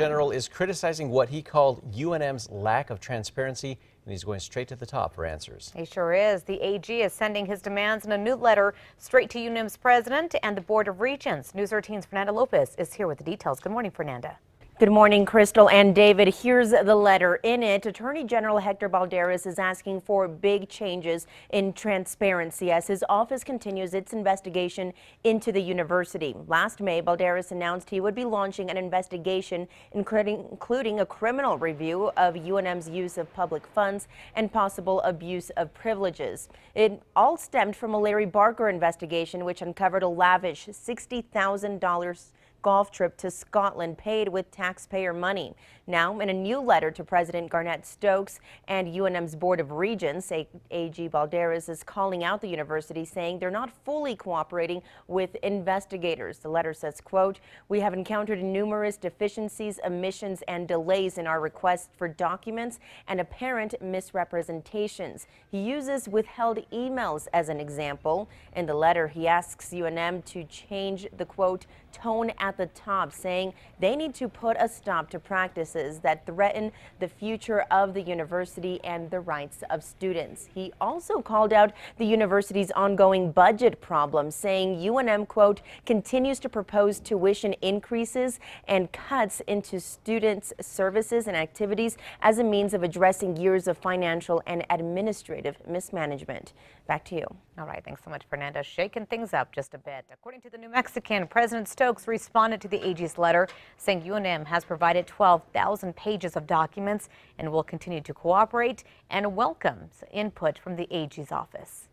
General is criticizing what he called UNM's lack of transparency, and he's going straight to the top for answers. He sure is. The AG is sending his demands in a new letter straight to UNM's president and the Board of Regents. News 13's Fernanda Lopez is here with the details. Good morning, Fernanda. Good morning, Crystal and David. Here's the letter. In it, Attorney General Hector Balderas is asking for big changes in transparency as his office continues its investigation into the university. Last May, Balderas announced he would be launching an investigation including, including a criminal review of UNM's use of public funds and possible abuse of privileges. It all stemmed from a Larry Barker investigation, which uncovered a lavish $60,000 golf trip to Scotland paid with taxpayer money. Now, in a new letter to President Garnett Stokes and UNM's Board of Regents, AG Balderas is calling out the university, saying they're not fully cooperating with investigators. The letter says, quote, we have encountered numerous deficiencies, omissions, and delays in our requests for documents and apparent misrepresentations. He uses withheld emails as an example. In the letter, he asks UNM to change the, quote, tone at at the top saying they need to put a stop to practices that threaten the future of the university and the rights of students. He also called out the university's ongoing budget problems, saying UNM, quote, continues to propose tuition increases and cuts into students' services and activities as a means of addressing years of financial and administrative mismanagement. Back to you. All right. Thanks so much, Fernanda. Shaking things up just a bit. According to the New Mexican, President Stokes responded responded to the AG's letter saying UNM has provided 12,000 pages of documents and will continue to cooperate and welcomes input from the AG's office.